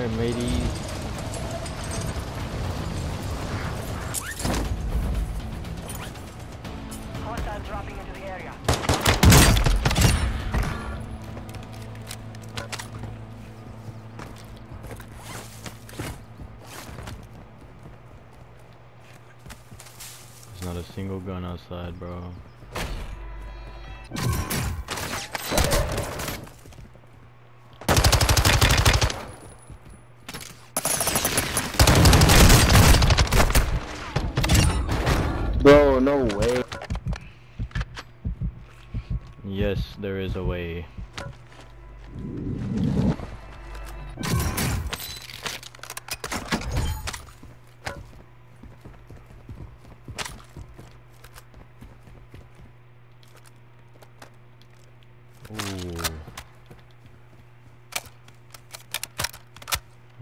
Alright, mateys. Hostile dropping into the area. There's not a single gun outside, bro. Bro, no way. Yes, there is a way.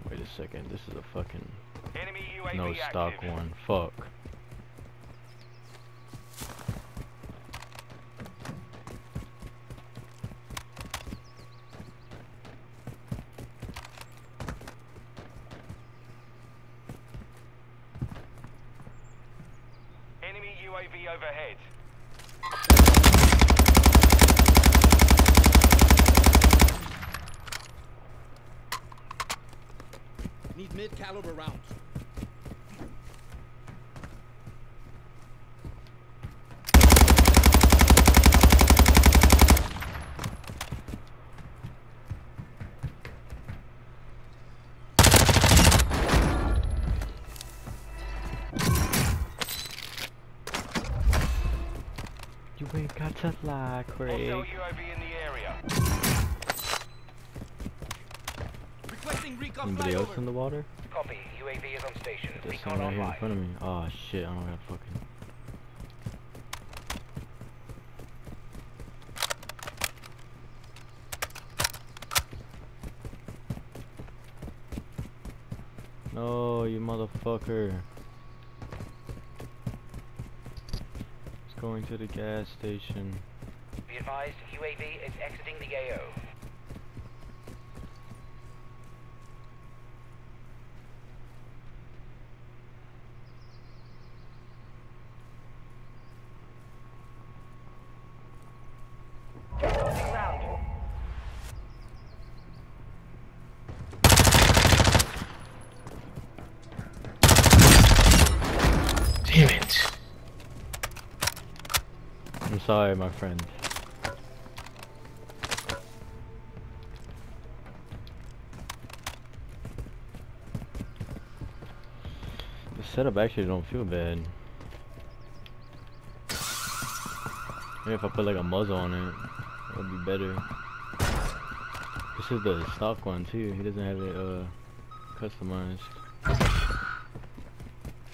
Wait a second, this is a fucking Enemy no stock one. Fuck. Enemy UAV overhead. Need mid-caliber rounds. You ain't got to lie, Craig. Anybody else in the water? Copy. UAV is on station. There's someone right here in front of me. Oh shit, I don't got fucking. No, you motherfucker. It's going to the gas station. Be advised, UAV is exiting the AO. Closing round. Damn it. Sorry, my friend. The setup actually don't feel bad. Maybe if I put like a muzzle on it, it would be better. This is the stock one too. He doesn't have it uh customized.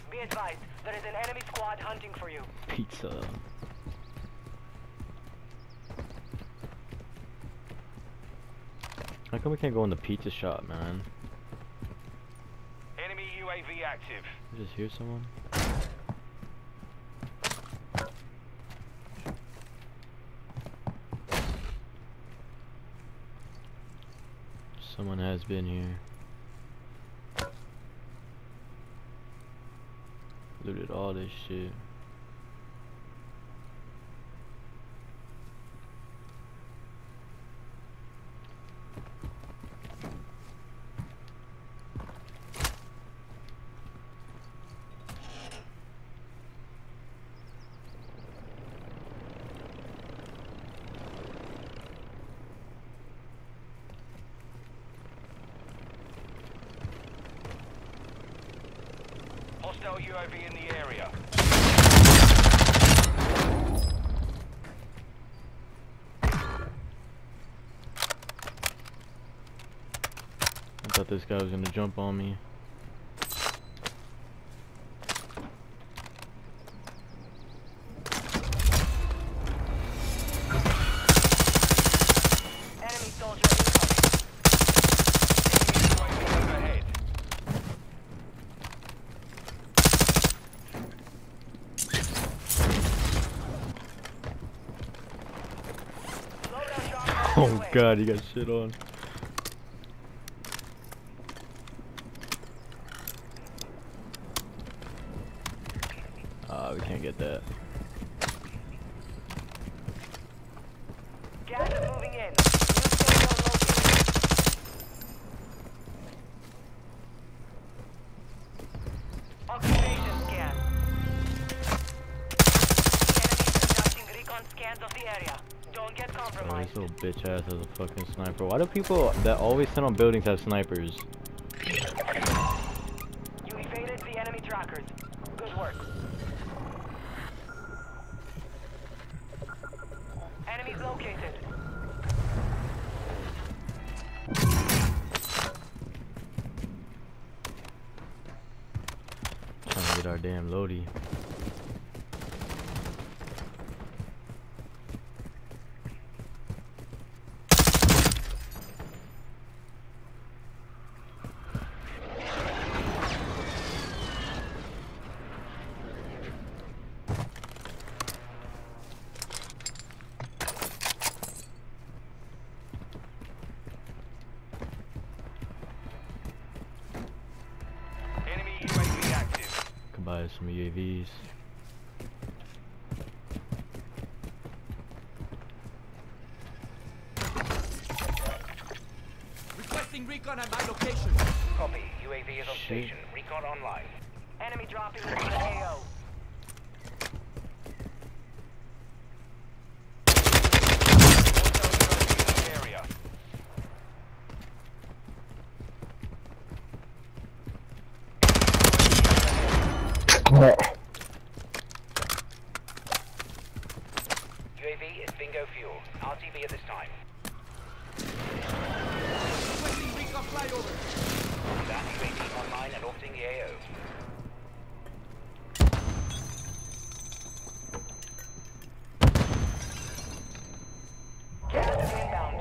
Be advised, there is an enemy squad hunting for you. Pizza. Come we can't go in the pizza shop, man? Enemy UAV active. I just hear someone. Someone has been here. Looted all this shit. Hostile UAV in the area. I thought this guy was gonna jump on me. god, you got shit on. Ah, we can't get that. Gas moving in. Bitch ass has a fucking sniper. Why do people that always sit on buildings have snipers? You evaded the enemy trackers. Good work. Enemies located. Trying to get our damn Lodi. Could some UAVs. Requesting recon at my location. Copy. UAV is on Shit. station. Recon online. Enemy dropping into the AO. Hostile UAV in the area. UAV is bingo fuel. RTB at this time. Requesting recon flyover. That UAV online and orbiting the AO. Gas is inbound.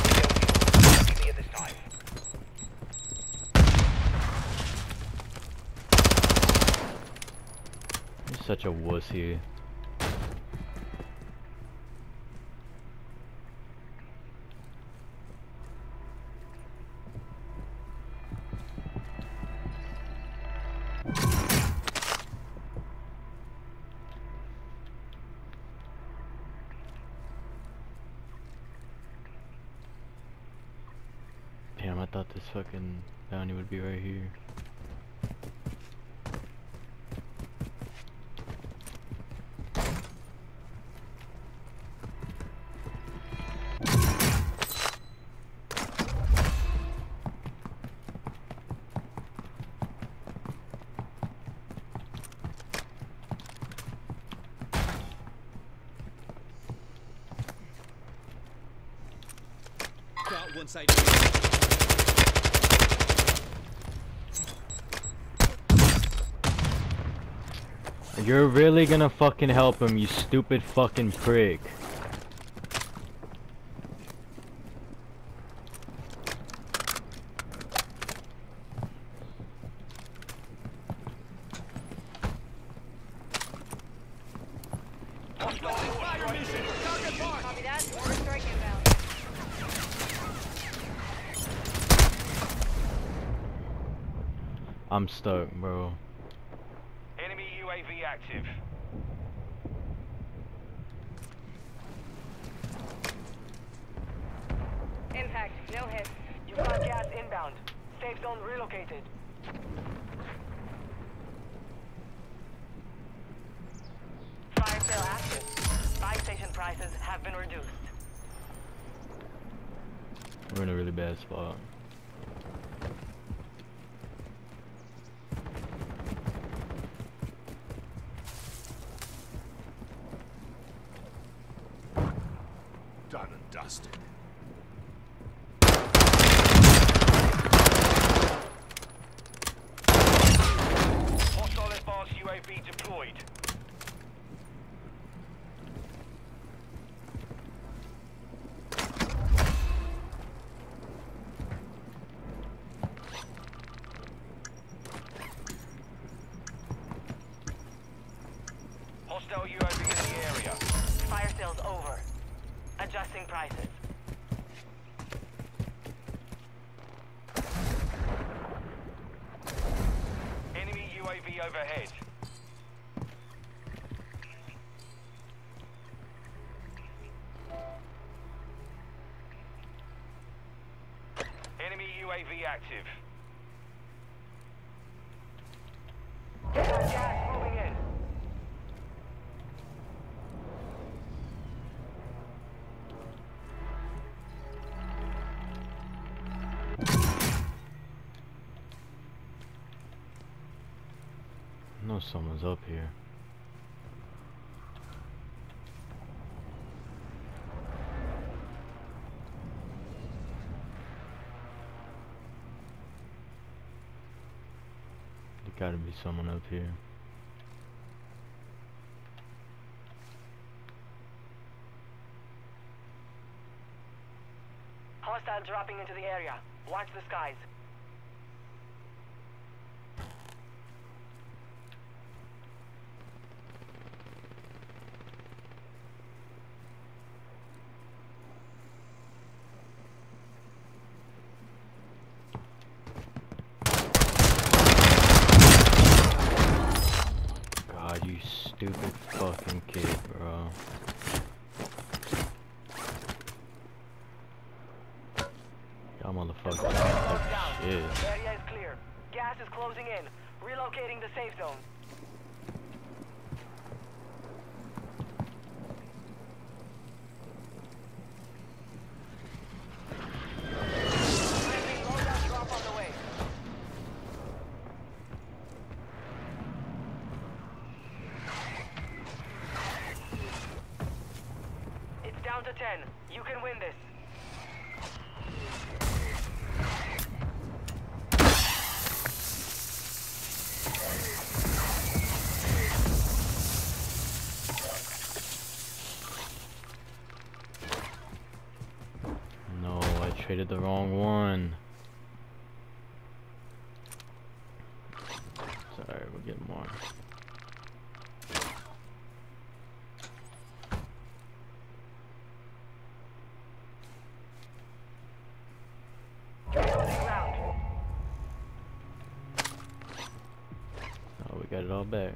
UAV at this time. You're such a. Damn, I thought this fucking bounty would be right here. Crowd one side. You're really gonna fucking help him, you stupid fucking prick. Fire mission. Target mark. Copy that. Order strike inbound. I'm stoked, bro. Enemy UAV active. Impact. No hit. You've got gas inbound. Safe zone relocated. Fire sale active. Buy station prices have been reduced. We're in a really bad spot. Done and dusted. Hostile advanced UAV deployed. Hostile UAV in the area. Fire sales Adjusting. Enemy UAV overhead. Enemy UAV active. Someone's up here. There gotta be someone up here. Hostile dropping into the area. Watch the skies. God, you stupid fucking kid, bro. Y'all motherfuckers Locked are down. shit. Area is clear. Gas is closing in. Relocating the safe zone. It's down to 10. You can win this. The wrong one. Sorry, we'll get more. Oh, we got it all back.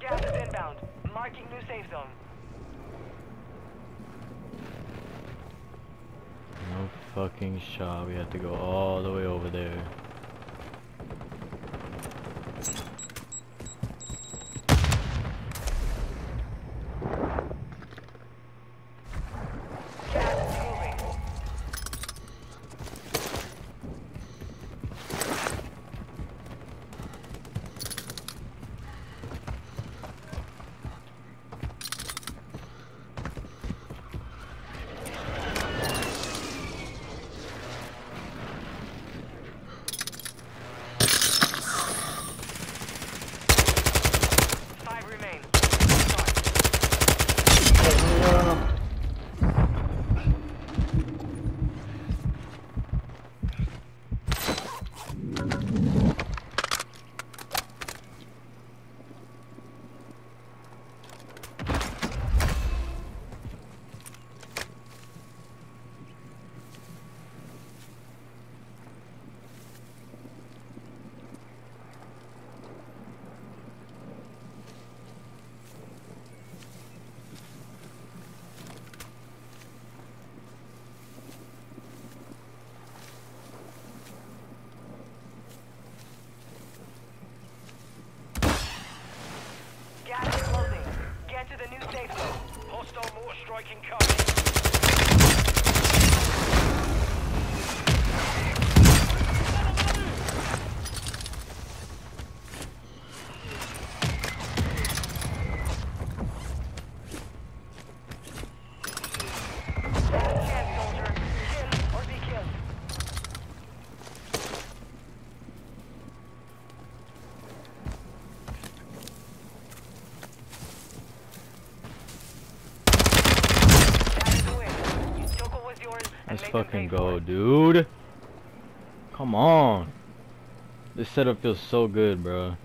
Gas is inbound. Marking new safe zone. No fucking shot. We have to go all the way over there. Defo. Hostile mortar striking incoming. fucking go, dude. Come on. This setup feels so good, bro.